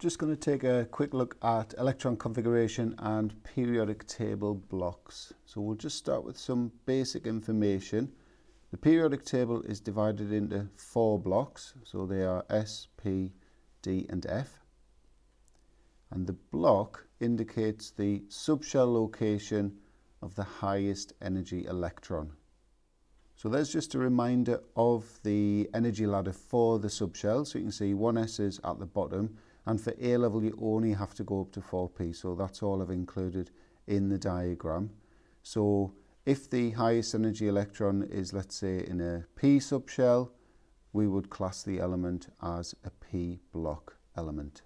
Just going to take a quick look at electron configuration and periodic table blocks. So we'll just start with some basic information. The periodic table is divided into four blocks. So they are S, P, D and F. And the block indicates the subshell location of the highest energy electron. So there's just a reminder of the energy ladder for the subshell. So you can see 1s is at the bottom and for A level you only have to go up to 4p so that's all I've included in the diagram. So if the highest energy electron is let's say in a p subshell we would class the element as a p block element.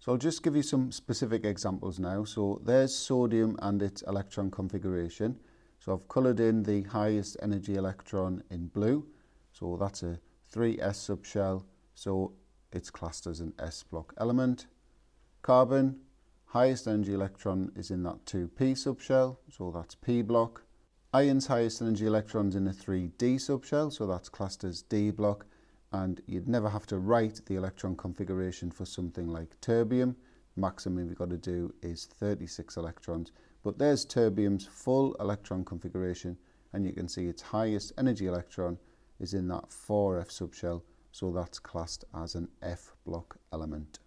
So I'll just give you some specific examples now. So there's sodium and its electron configuration. So I've coloured in the highest energy electron in blue. So that's a 3s subshell. So it's classed as an S block element. Carbon, highest energy electron is in that 2p subshell, so that's p block. Iron's highest energy electron is in a 3d subshell, so that's classed as d block. And you'd never have to write the electron configuration for something like terbium. Maximum you've got to do is 36 electrons. But there's terbium's full electron configuration, and you can see its highest energy electron is in that 4f subshell, so that's classed as an F block element.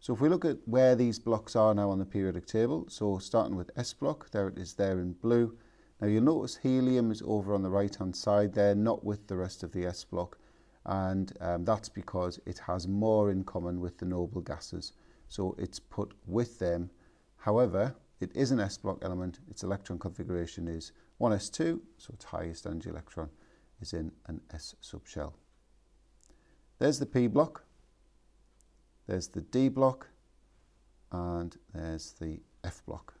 So if we look at where these blocks are now on the periodic table, so starting with S block, there it is there in blue. Now you'll notice helium is over on the right hand side there, not with the rest of the S block, and um, that's because it has more in common with the noble gases. So it's put with them. However, it is an S block element, its electron configuration is 1s2, so its highest energy electron is in an S subshell. There's the P block, there's the D block, and there's the F block.